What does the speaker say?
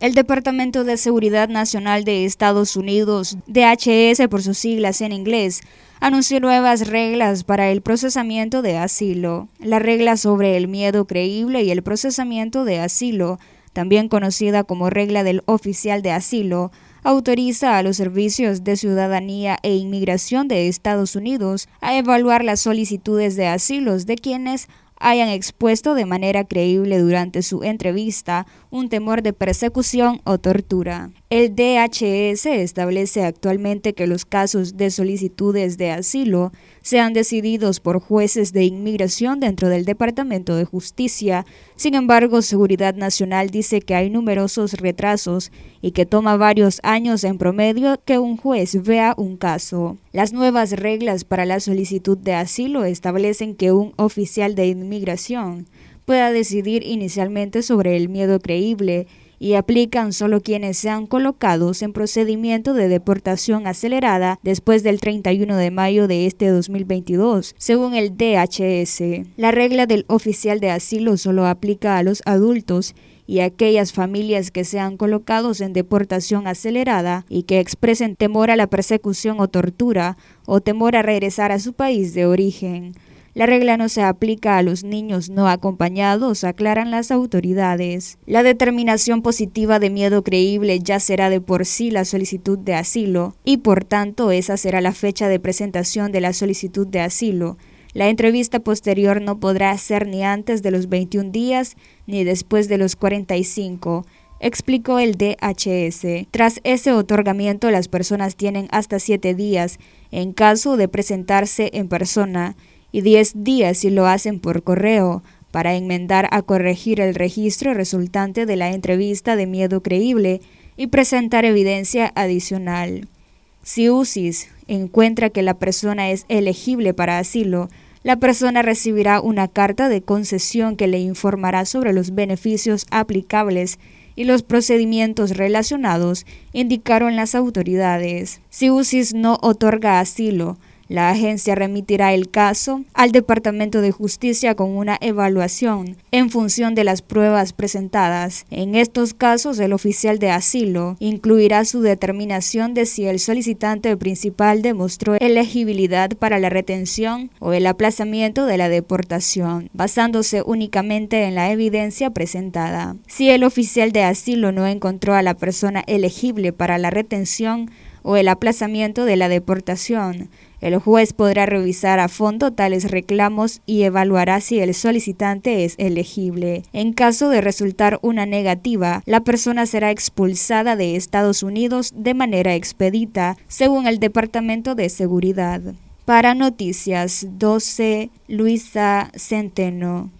El Departamento de Seguridad Nacional de Estados Unidos, DHS por sus siglas en inglés, anunció nuevas reglas para el procesamiento de asilo. La regla sobre el miedo creíble y el procesamiento de asilo, también conocida como regla del oficial de asilo, autoriza a los servicios de ciudadanía e inmigración de Estados Unidos a evaluar las solicitudes de asilos de quienes hayan expuesto de manera creíble durante su entrevista un temor de persecución o tortura. El DHS establece actualmente que los casos de solicitudes de asilo sean decididos por jueces de inmigración dentro del Departamento de Justicia. Sin embargo, Seguridad Nacional dice que hay numerosos retrasos y que toma varios años en promedio que un juez vea un caso. Las nuevas reglas para la solicitud de asilo establecen que un oficial de inmigración pueda decidir inicialmente sobre el miedo creíble y aplican solo quienes sean colocados en procedimiento de deportación acelerada después del 31 de mayo de este 2022, según el DHS. La regla del oficial de asilo solo aplica a los adultos y aquellas familias que sean colocados en deportación acelerada y que expresen temor a la persecución o tortura o temor a regresar a su país de origen. La regla no se aplica a los niños no acompañados, aclaran las autoridades. La determinación positiva de miedo creíble ya será de por sí la solicitud de asilo y por tanto esa será la fecha de presentación de la solicitud de asilo. La entrevista posterior no podrá ser ni antes de los 21 días ni después de los 45 explicó el DHS. Tras ese otorgamiento, las personas tienen hasta siete días en caso de presentarse en persona y 10 días si lo hacen por correo para enmendar a corregir el registro resultante de la entrevista de miedo creíble y presentar evidencia adicional. Si UCIS encuentra que la persona es elegible para asilo, la persona recibirá una carta de concesión que le informará sobre los beneficios aplicables y los procedimientos relacionados, indicaron las autoridades. Si UCIS no otorga asilo, la agencia remitirá el caso al Departamento de Justicia con una evaluación en función de las pruebas presentadas. En estos casos, el oficial de asilo incluirá su determinación de si el solicitante principal demostró elegibilidad para la retención o el aplazamiento de la deportación, basándose únicamente en la evidencia presentada. Si el oficial de asilo no encontró a la persona elegible para la retención, o el aplazamiento de la deportación. El juez podrá revisar a fondo tales reclamos y evaluará si el solicitante es elegible. En caso de resultar una negativa, la persona será expulsada de Estados Unidos de manera expedita, según el Departamento de Seguridad. Para Noticias 12, Luisa Centeno.